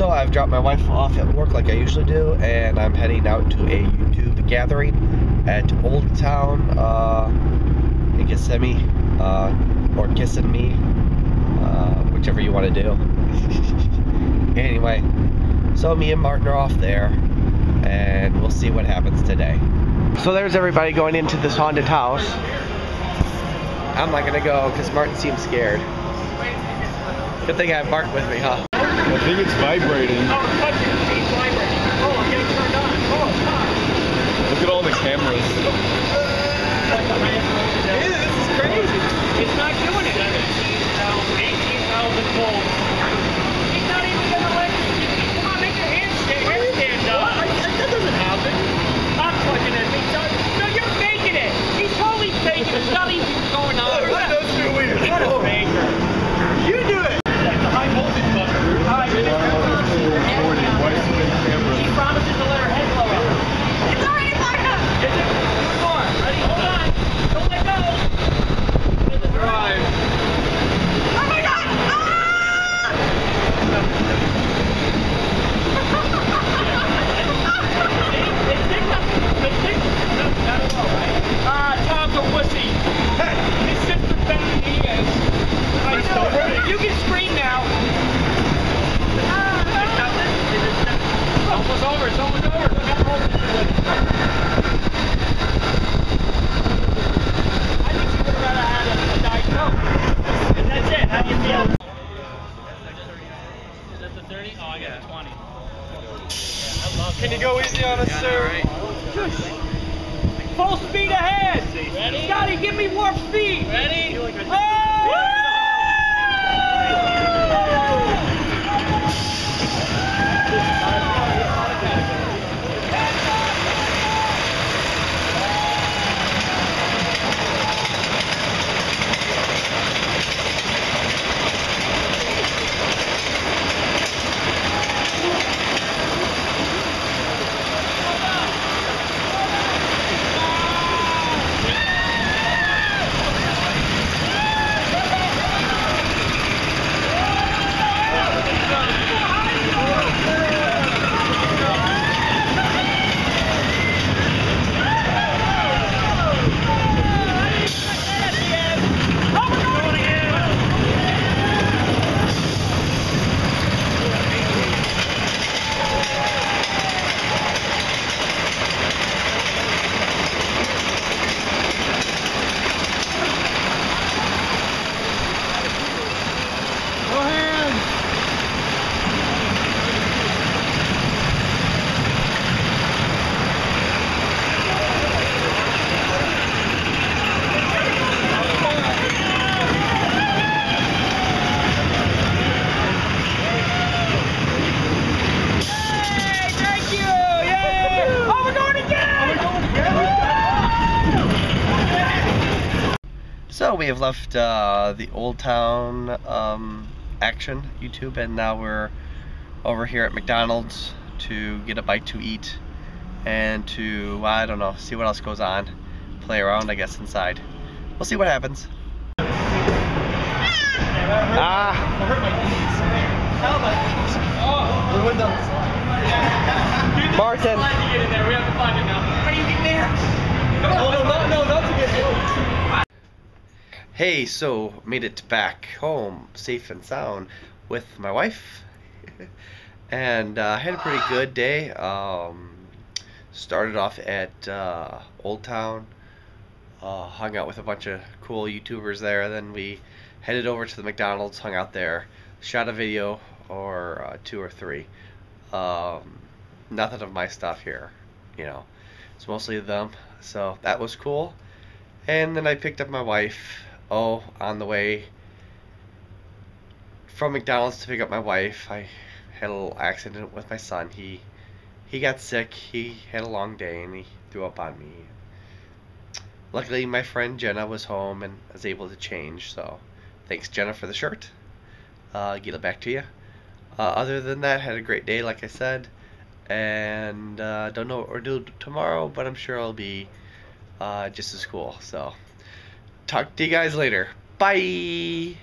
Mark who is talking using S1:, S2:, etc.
S1: So I've dropped my wife off at work like I usually do, and I'm heading out to a YouTube gathering at Old Town uh, in Kissimmee, uh, or Kissimmee, uh, whichever you want to do. anyway, so me and Martin are off there, and we'll see what happens today. So there's everybody going into this haunted house. I'm not gonna go because Martin seems scared. Good thing I have Martin with me, huh?
S2: I think it's vibrating. Oh, touch it. It's vibrating. Oh, I'm getting hurt. Oh, Look at all the cameras.
S3: this is crazy. It's not doing it. 18,000 volts. He's not even gonna let you. Come on, make your hand stand, hair stand up. That doesn't happen. I'm fucking it. He does- No, you're faking it. He's totally faking it. It's not even going on. What a,
S2: feel weird.
S3: what a faker. You do it. That's a high voltage button. All right, you
S2: Why so many
S3: She
S2: cameras?
S3: promises to let her head blow up. It's already blown up. Is it? One more. Ready? Hold on. Don't let go. Good drive. Oh my god! Ah, Tom's a wussy. His sister's better than he is. You can scream now. It's almost over. It's almost over. Look how close it is. I think she would have rather had a, a Diet Coke. And that's it. How do you feel? Is that the 30? Oh, I got a 20.
S2: Can you go easy on us, sir?
S3: Full speed ahead! Ready? Scotty, give me warp speed! Ready? Yay!
S1: So we have left uh, the Old Town um, Action YouTube, and now we're over here at McDonald's to get a bite to eat and to I don't know see what else goes on, play around I guess inside. We'll see what happens. Ah. Martin.
S3: We have to find it now. How do you get there? Oh, no, no, no, not to get
S1: Hey, so made it back home safe and sound with my wife, and uh, had a pretty good day. Um, started off at uh, Old Town, uh, hung out with a bunch of cool YouTubers there. Then we headed over to the McDonald's, hung out there, shot a video or uh, two or three. Um, nothing of my stuff here, you know. It's mostly them, so that was cool. And then I picked up my wife. Oh, on the way from McDonald's to pick up my wife, I had a little accident with my son. He he got sick. He had a long day and he threw up on me. Luckily, my friend Jenna was home and was able to change. So, thanks Jenna for the shirt. Uh, get it back to you. Uh, other than that, had a great day, like I said, and uh, don't know what we'll do tomorrow, but I'm sure I'll be uh, just as cool. So, talk to you guys later. Bye.